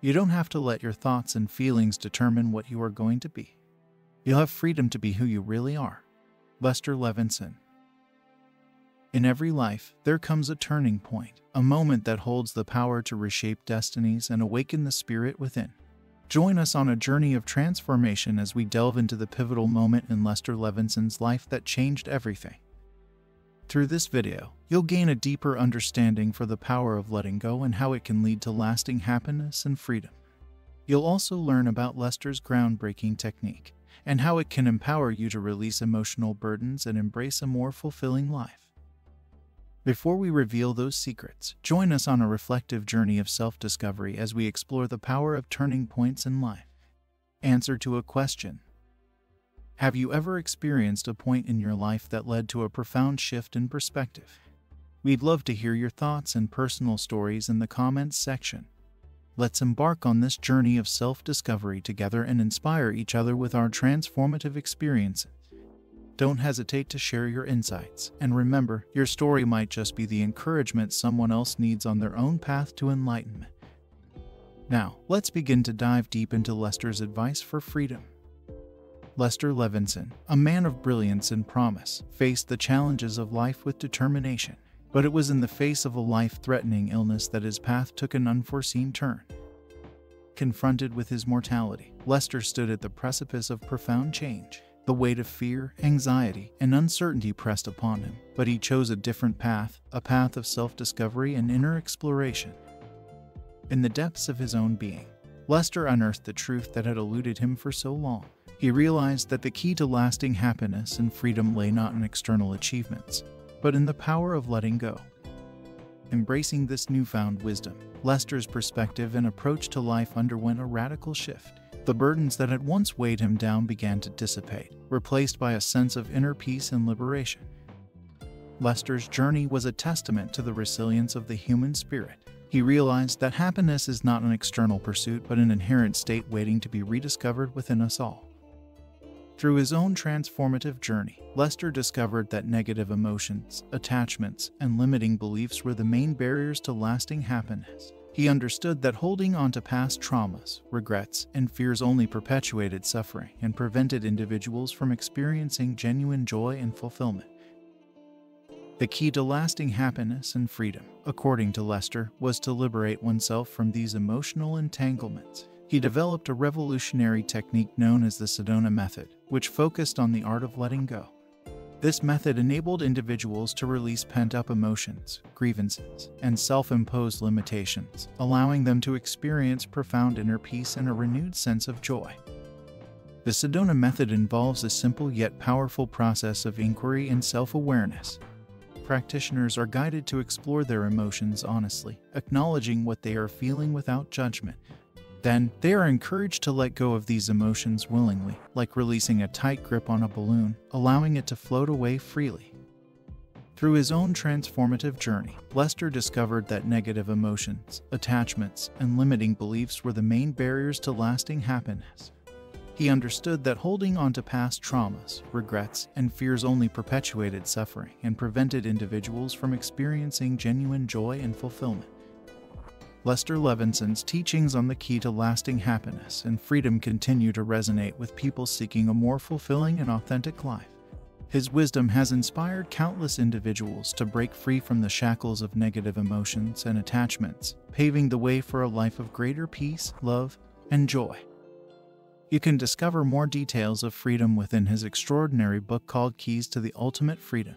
You don't have to let your thoughts and feelings determine what you are going to be. You'll have freedom to be who you really are. Lester Levenson. In every life, there comes a turning point, a moment that holds the power to reshape destinies and awaken the spirit within. Join us on a journey of transformation as we delve into the pivotal moment in Lester Levenson's life that changed everything. Through this video, you'll gain a deeper understanding for the power of letting go and how it can lead to lasting happiness and freedom. You'll also learn about Lester's groundbreaking technique and how it can empower you to release emotional burdens and embrace a more fulfilling life. Before we reveal those secrets, join us on a reflective journey of self discovery as we explore the power of turning points in life. Answer to a question Have you ever experienced a point in your life that led to a profound shift in perspective? We'd love to hear your thoughts and personal stories in the comments section. Let's embark on this journey of self discovery together and inspire each other with our transformative experiences. Don't hesitate to share your insights, and remember, your story might just be the encouragement someone else needs on their own path to enlightenment. Now, let's begin to dive deep into Lester's advice for freedom. Lester Levenson, a man of brilliance and promise, faced the challenges of life with determination, but it was in the face of a life threatening illness that his path took an unforeseen turn. Confronted with his mortality, Lester stood at the precipice of profound change. The weight of fear, anxiety, and uncertainty pressed upon him, but he chose a different path, a path of self discovery and inner exploration. In the depths of his own being, Lester unearthed the truth that had eluded him for so long. He realized that the key to lasting happiness and freedom lay not in external achievements, but in the power of letting go. Embracing this newfound wisdom, Lester's perspective and approach to life underwent a radical shift. The burdens that had once weighed him down began to dissipate, replaced by a sense of inner peace and liberation. Lester's journey was a testament to the resilience of the human spirit. He realized that happiness is not an external pursuit but an inherent state waiting to be rediscovered within us all. Through his own transformative journey, Lester discovered that negative emotions, attachments, and limiting beliefs were the main barriers to lasting happiness. He understood that holding on to past traumas, regrets, and fears only perpetuated suffering and prevented individuals from experiencing genuine joy and fulfillment. The key to lasting happiness and freedom, according to Lester, was to liberate oneself from these emotional entanglements. He developed a revolutionary technique known as the Sedona Method, which focused on the art of letting go. This method enabled individuals to release pent up emotions, grievances, and self imposed limitations, allowing them to experience profound inner peace and a renewed sense of joy. The Sedona method involves a simple yet powerful process of inquiry and self awareness. Practitioners are guided to explore their emotions honestly, acknowledging what they are feeling without judgment, then, they are encouraged to let go of these emotions willingly, like releasing a tight grip on a balloon, allowing it to float away freely. Through his own transformative journey, Lester discovered that negative emotions, attachments, and limiting beliefs were the main barriers to lasting happiness. He understood that holding on to past traumas, regrets, and fears only perpetuated suffering and prevented individuals from experiencing genuine joy and fulfillment. Lester Levenson's teachings on the key to lasting happiness and freedom continue to resonate with people seeking a more fulfilling and authentic life. His wisdom has inspired countless individuals to break free from the shackles of negative emotions and attachments, paving the way for a life of greater peace, love, and joy. You can discover more details of freedom within his extraordinary book called Keys to the Ultimate Freedom.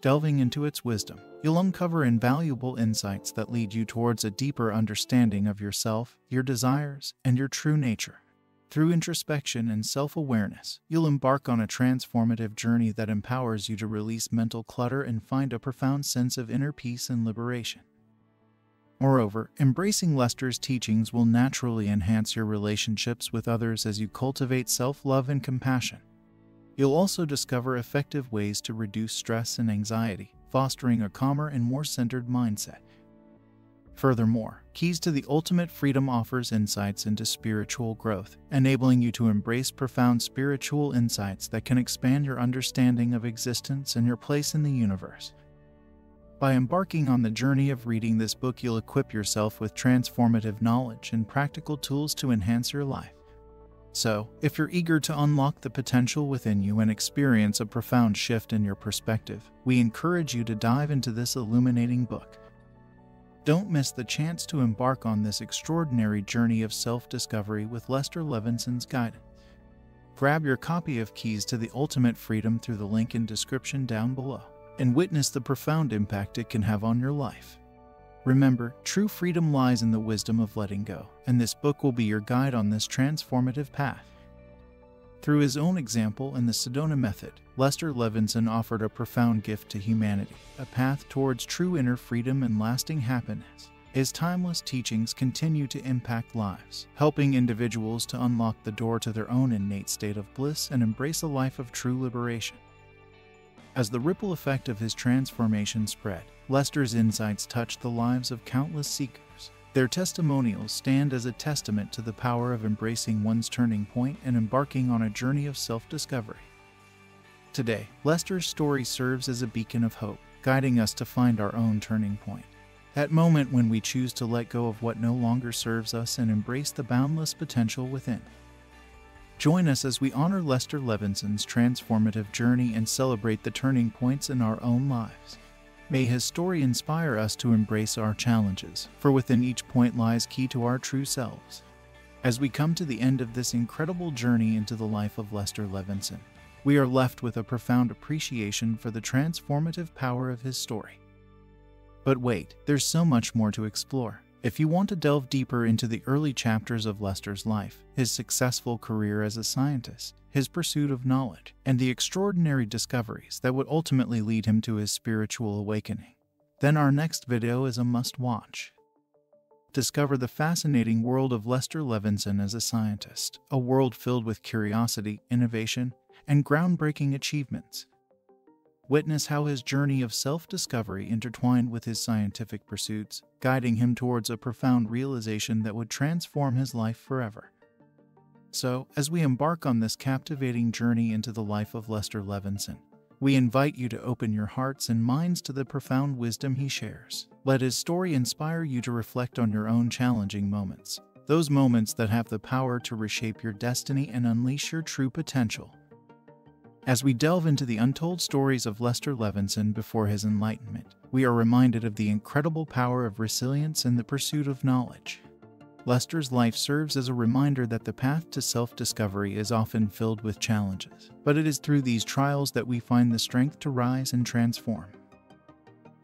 Delving into its wisdom, you'll uncover invaluable insights that lead you towards a deeper understanding of yourself, your desires, and your true nature. Through introspection and self awareness, you'll embark on a transformative journey that empowers you to release mental clutter and find a profound sense of inner peace and liberation. Moreover, embracing Lester's teachings will naturally enhance your relationships with others as you cultivate self love and compassion. You'll also discover effective ways to reduce stress and anxiety, fostering a calmer and more centered mindset. Furthermore, Keys to the Ultimate Freedom offers insights into spiritual growth, enabling you to embrace profound spiritual insights that can expand your understanding of existence and your place in the universe. By embarking on the journey of reading this book, you'll equip yourself with transformative knowledge and practical tools to enhance your life. So, if you're eager to unlock the potential within you and experience a profound shift in your perspective, we encourage you to dive into this illuminating book. Don't miss the chance to embark on this extraordinary journey of self discovery with Lester Levenson's guidance. Grab your copy of Keys to the Ultimate Freedom through the link in description down below and witness the profound impact it can have on your life. Remember, true freedom lies in the wisdom of letting go, and this book will be your guide on this transformative path. Through his own example and the Sedona method, Lester Levenson offered a profound gift to humanity, a path towards true inner freedom and lasting happiness. His timeless teachings continue to impact lives, helping individuals to unlock the door to their own innate state of bliss and embrace a life of true liberation. As the ripple effect of his transformation spread, Lester's insights touched the lives of countless seekers. Their testimonials stand as a testament to the power of embracing one's turning point and embarking on a journey of self discovery. Today, Lester's story serves as a beacon of hope, guiding us to find our own turning point. That moment when we choose to let go of what no longer serves us and embrace the boundless potential within. Join us as we honor Lester Levenson's transformative journey and celebrate the turning points in our own lives. May his story inspire us to embrace our challenges, for within each point lies key to our true selves. As we come to the end of this incredible journey into the life of Lester Levenson, we are left with a profound appreciation for the transformative power of his story. But wait, there's so much more to explore. If you want to delve deeper into the early chapters of Lester's life, his successful career as a scientist, his pursuit of knowledge, and the extraordinary discoveries that would ultimately lead him to his spiritual awakening, then our next video is a must watch. Discover the fascinating world of Lester Levenson as a scientist, a world filled with curiosity, innovation, and groundbreaking achievements. Witness how his journey of self discovery intertwined with his scientific pursuits, guiding him towards a profound realization that would transform his life forever. So, as we embark on this captivating journey into the life of Lester Levenson, we invite you to open your hearts and minds to the profound wisdom he shares. Let his story inspire you to reflect on your own challenging moments, those moments that have the power to reshape your destiny and unleash your true potential. As we delve into the untold stories of Lester Levenson before his enlightenment, we are reminded of the incredible power of resilience in the pursuit of knowledge. Lester's life serves as a reminder that the path to self discovery is often filled with challenges, but it is through these trials that we find the strength to rise and transform.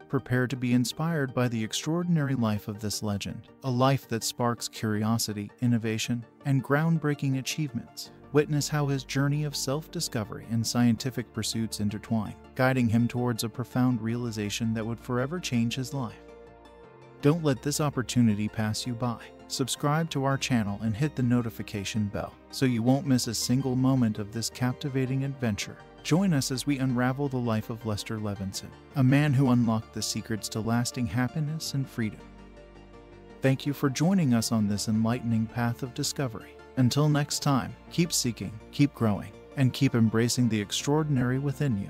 Prepare to be inspired by the extraordinary life of this legend, a life that sparks curiosity, innovation, and groundbreaking achievements. Witness how his journey of self discovery and scientific pursuits intertwine, guiding him towards a profound realization that would forever change his life. Don't let this opportunity pass you by. Subscribe to our channel and hit the notification bell so you won't miss a single moment of this captivating adventure. Join us as we unravel the life of Lester Levenson, a man who unlocked the secrets to lasting happiness and freedom. Thank you for joining us on this enlightening path of discovery. Until next time, keep seeking, keep growing, and keep embracing the extraordinary within you.